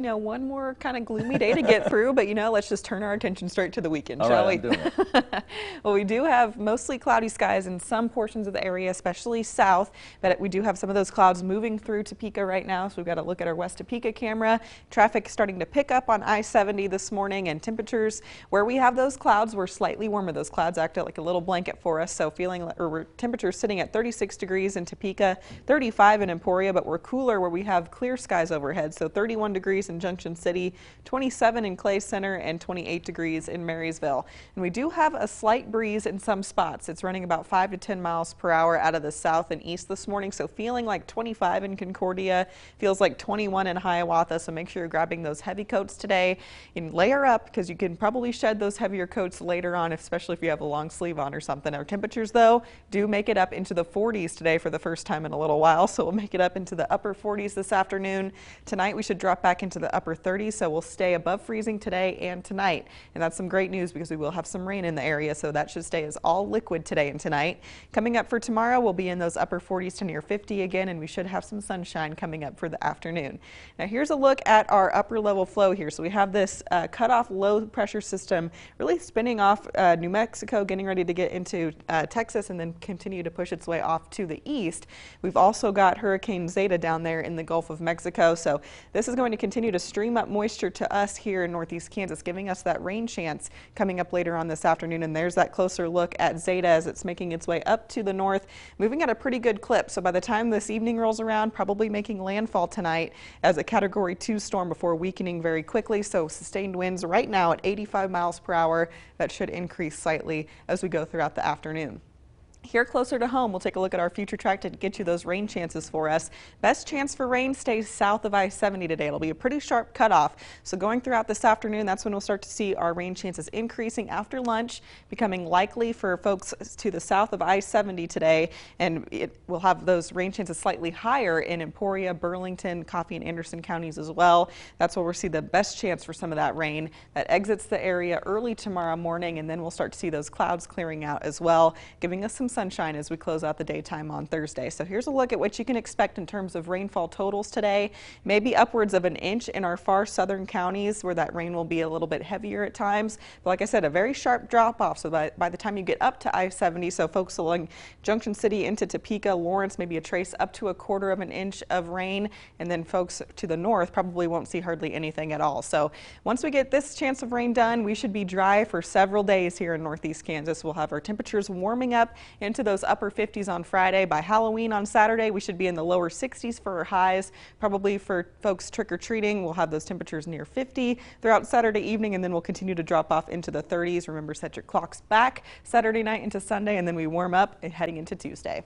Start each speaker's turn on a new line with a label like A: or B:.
A: you know, one more kind of gloomy day to get through, but you know, let's just turn our attention straight to the weekend,
B: All
A: shall
B: right,
A: we?
B: I'm doing it.
A: well, we do have mostly cloudy skies in some portions of the area, especially south, but we do have some of those clouds moving through Topeka right now, so we've got to look at our West Topeka camera. Traffic starting to pick up on I-70 this morning, and temperatures where we have those clouds were slightly warmer. Those clouds acted like a little blanket for us, so feeling or temperatures sitting at 36 degrees in Topeka, 35 in Emporia, but we're cooler where we have clear skies overhead, so 31 degrees in Junction City, 27 in Clay Center, and 28 degrees in Marysville. And we do have a slight breeze in some spots. It's running about 5 to 10 miles per hour out of the south and east this morning, so feeling like 25 in Concordia, feels like 21 in Hiawatha, so make sure you're grabbing those heavy coats today and layer up because you can probably shed those heavier coats later on, especially if you have a long sleeve on or something. Our temperatures, though, do make it up into the 40s today for the first time in a little while, so we'll make it up into the upper 40s this afternoon. Tonight, we should drop back into the upper 30s, so we'll stay above freezing today and tonight. And that's some great news because we will have some rain in the area, so that should stay as all liquid today and tonight. Coming up for tomorrow, we'll be in those upper 40s to near 50 again, and we should have some sunshine coming up for the afternoon. Now here's a look at our upper level flow here. So we have this uh, cutoff low pressure system really spinning off uh, New Mexico, getting ready to get into uh, Texas and then continue to push its way off to the east. We've also got Hurricane Zeta down there in the Gulf of Mexico. So this is going to continue to stream up moisture moisture to us here in northeast Kansas, giving us that rain chance coming up later on this afternoon. And there's that closer look at Zeta as it's making its way up to the north, moving at a pretty good clip. So by the time this evening rolls around, probably making landfall tonight as a Category 2 storm before weakening very quickly. So sustained winds right now at 85 miles per hour. That should increase slightly as we go throughout the afternoon. Here closer to home, we'll take a look at our future track to get you those rain chances for us. Best chance for rain stays south of I-70 today. It'll be a pretty sharp cutoff. So going throughout this afternoon, that's when we'll start to see our rain chances increasing after lunch, becoming likely for folks to the south of I-70 today. And it will have those rain chances slightly higher in Emporia, Burlington, Coffey and Anderson counties as well. That's where we'll see the best chance for some of that rain that exits the area early tomorrow morning. And then we'll start to see those clouds clearing out as well, giving us some sunshine as we close out the daytime on Thursday. So here's a look at what you can expect in terms of rainfall totals today. Maybe upwards of an inch in our far southern counties where that rain will be a little bit heavier at times. But like I said, a very sharp drop off. So by, by the time you get up to I-70, so folks along Junction City into Topeka, Lawrence, maybe a trace up to a quarter of an inch of rain. And then folks to the north probably won't see hardly anything at all. So once we get this chance of rain done, we should be dry for several days here in northeast Kansas. We'll have our temperatures warming up into those upper 50s on Friday. By Halloween on Saturday, we should be in the lower 60s for our highs. Probably for folks trick-or-treating, we'll have those temperatures near 50 throughout Saturday evening, and then we'll continue to drop off into the 30s. Remember, set your clocks back Saturday night into Sunday, and then we warm up heading into Tuesday.